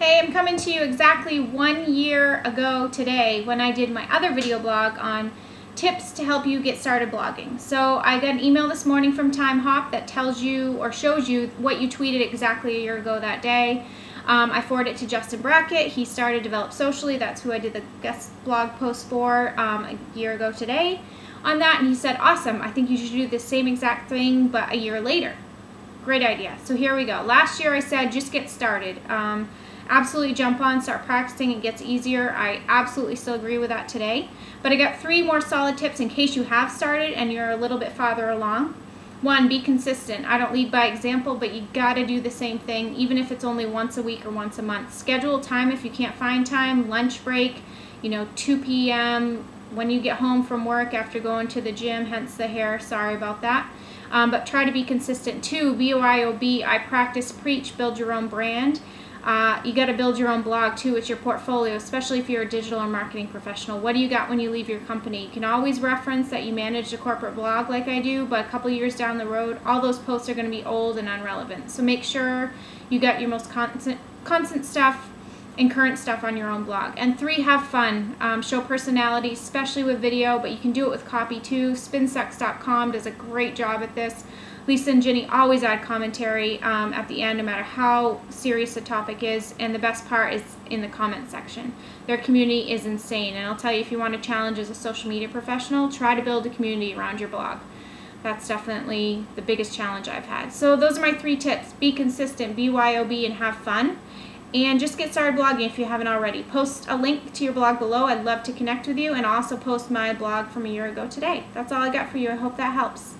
Hey, I'm coming to you exactly one year ago today when I did my other video blog on tips to help you get started blogging. So I got an email this morning from TimeHop that tells you or shows you what you tweeted exactly a year ago that day. Um, I forwarded it to Justin Brackett. He started Develop Socially. That's who I did the guest blog post for um, a year ago today on that. And he said, awesome, I think you should do the same exact thing but a year later. Great idea. So here we go. Last year I said just get started. Um, absolutely jump on, start practicing, it gets easier. I absolutely still agree with that today. But I got three more solid tips in case you have started and you're a little bit farther along. One, be consistent. I don't lead by example, but you gotta do the same thing, even if it's only once a week or once a month. Schedule time if you can't find time, lunch break, you know, 2 p.m., when you get home from work after going to the gym, hence the hair, sorry about that. Um, but try to be consistent too. BYOB, I practice, preach, build your own brand. Uh, you got to build your own blog too. It's your portfolio, especially if you're a digital or marketing professional. What do you got when you leave your company? You can always reference that you managed a corporate blog like I do, but a couple years down the road, all those posts are going to be old and unrelevant. So make sure you got your most constant, constant stuff and current stuff on your own blog. And three, have fun. Um, show personality, especially with video, but you can do it with copy too. Spinsucks.com does a great job at this. Lisa and Gini always add commentary um, at the end, no matter how serious the topic is. And the best part is in the comment section. Their community is insane. And I'll tell you, if you want to challenge as a social media professional, try to build a community around your blog. That's definitely the biggest challenge I've had. So those are my three tips. Be consistent, BYOB, and have fun. And just get started blogging if you haven't already. Post a link to your blog below. I'd love to connect with you. And also post my blog from a year ago today. That's all I got for you. I hope that helps.